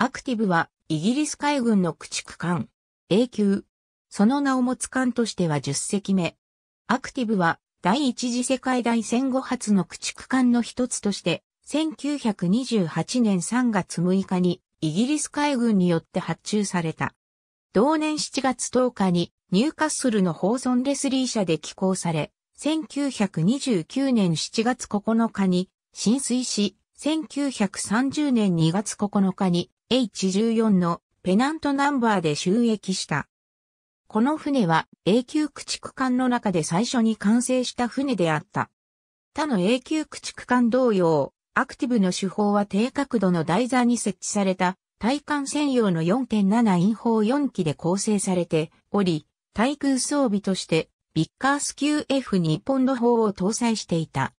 アクティブはイギリス海軍の駆逐艦、A 級。その名を持つ艦としては10隻目。アクティブは第一次世界大戦後初の駆逐艦の一つとして、1928年3月6日にイギリス海軍によって発注された。同年7月10日にニューカッスルのホーソンレスリー社で寄港され、1929年7月9日に浸水し、1930年2月9日に H14 のペナントナンバーで収益した。この船は永久駆逐艦の中で最初に完成した船であった。他の永久駆逐艦同様、アクティブの手法は低角度の台座に設置された対艦専用の4.7イン砲4機で構成されており、対空装備としてビッカース QF2 ポンド砲を搭載していた。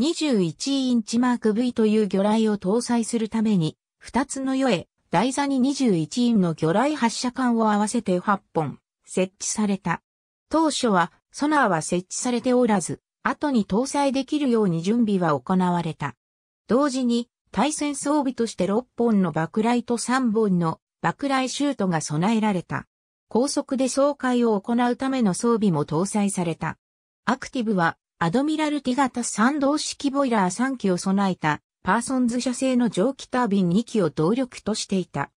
21インチマーク V という魚雷を搭載するために、二つの世へ台座に21インの魚雷発射管を合わせて8本設置された。当初はソナーは設置されておらず、後に搭載できるように準備は行われた。同時に対戦装備として6本の爆雷と3本の爆雷シュートが備えられた。高速で総会を行うための装備も搭載された。アクティブはアドミラルティ型三動式ボイラー3機を備えたパーソンズ社製の蒸気タービン2機を動力としていた。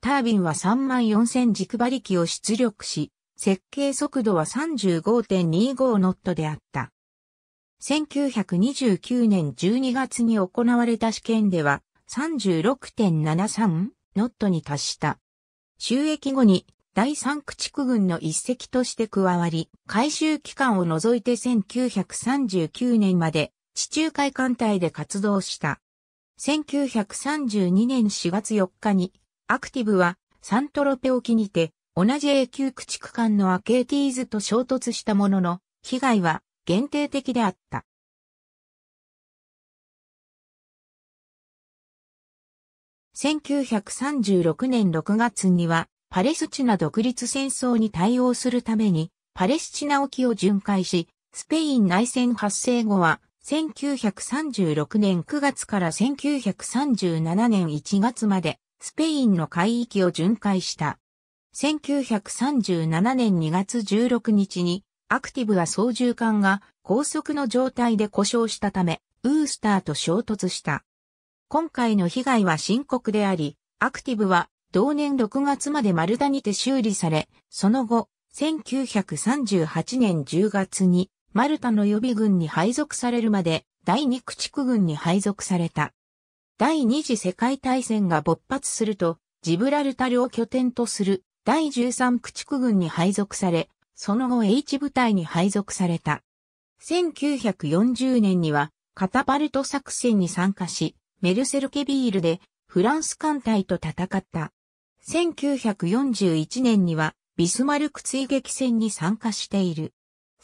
タービンは3万4000軸馬力を出力し、設計速度は35.25ノットであった。1929年12月に行われた試験では36.73ノットに達した。収益後に第三駆逐軍の一隻として加わり、回収期間を除いて1939年まで地中海艦隊で活動した。1932年4月4日に、アクティブはサントロペ沖にて、同じ永久駆逐艦のアケーティーズと衝突したものの、被害は限定的であった。1936年6月には、パレスチナ独立戦争に対応するために、パレスチナ沖を巡回し、スペイン内戦発生後は、1936年9月から1937年1月までスペインの海域を巡回した。1937年2月16日にアクティブは操縦艦が高速の状態で故障したためウースターと衝突した。今回の被害は深刻であり、アクティブは同年6月までマルタにて修理され、その後、1938年10月にマルタの予備軍に配属されるまで第二駆逐軍に配属された。第二次世界大戦が勃発すると、ジブラルタルを拠点とする第十三駆逐軍に配属され、その後 H 部隊に配属された。1940年にはカタパルト作戦に参加し、メルセルケビールでフランス艦隊と戦った。1941年にはビスマルク追撃戦に参加している。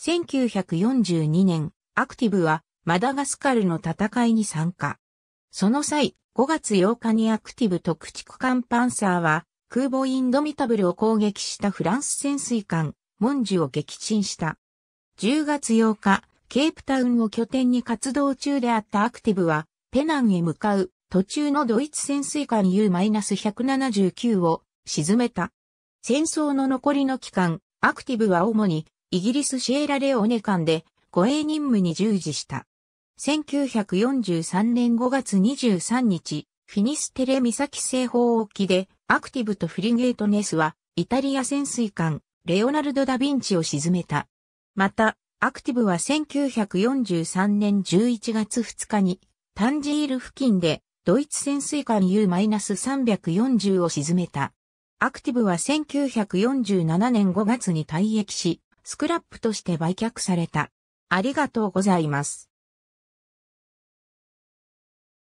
1942年、アクティブはマダガスカルの戦いに参加。その際、5月8日にアクティブと駆逐艦パンサーは空母インドミタブルを攻撃したフランス潜水艦モンジュを撃沈した。10月8日、ケープタウンを拠点に活動中であったアクティブはペナンへ向かう途中のドイツ潜水艦 U-179 を沈めた。戦争の残りの期間、アクティブは主にイギリスシエラレオネ間で護衛任務に従事した。1943年5月23日、フィニステレ岬西方沖でアクティブとフリゲートネスはイタリア潜水艦レオナルド・ダ・ヴィンチを沈めた。また、アクティブは1943年11月2日にタンジール付近でドイツ潜水艦 U-340 を沈めた。アクティブは1947年5月に退役し、スクラップとして売却された。ありがとうございます。